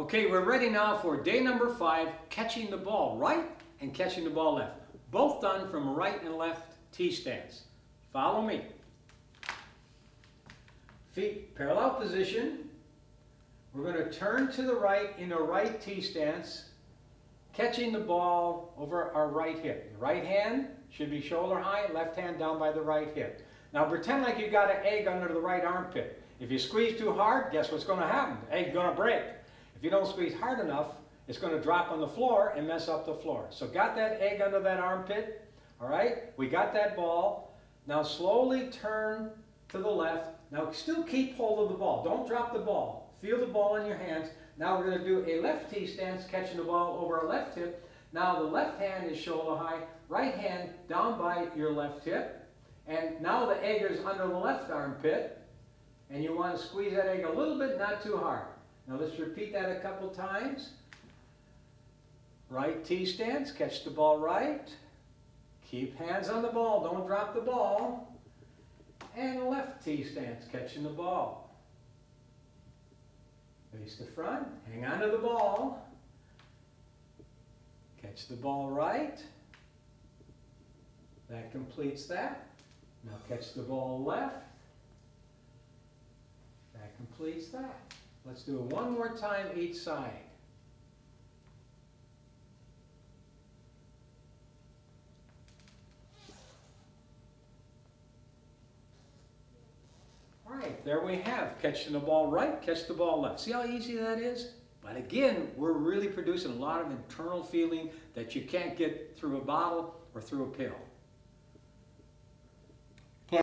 Okay, we're ready now for day number five, catching the ball right and catching the ball left. Both done from right and left T-stance. Follow me. Feet parallel position. We're going to turn to the right in a right T-stance, catching the ball over our right hip. Right hand should be shoulder high, left hand down by the right hip. Now pretend like you got an egg under the right armpit. If you squeeze too hard, guess what's going to happen? The egg's going to break. If you don't squeeze hard enough, it's going to drop on the floor and mess up the floor. So got that egg under that armpit, all right? We got that ball. Now slowly turn to the left. Now still keep hold of the ball. Don't drop the ball. Feel the ball in your hands. Now we're going to do a left T stance, catching the ball over our left hip. Now the left hand is shoulder high, right hand down by your left hip. And now the egg is under the left armpit. And you want to squeeze that egg a little bit, not too hard. Now let's repeat that a couple times. Right T stance, catch the ball right. Keep hands on the ball, don't drop the ball. And left T stance, catching the ball. Face the front, hang on to the ball. Catch the ball right. That completes that. Now catch the ball left. That completes that. Let's do it one more time each side. All right, there we have catching the ball right, catch the ball left. See how easy that is? But again, we're really producing a lot of internal feeling that you can't get through a bottle or through a pill.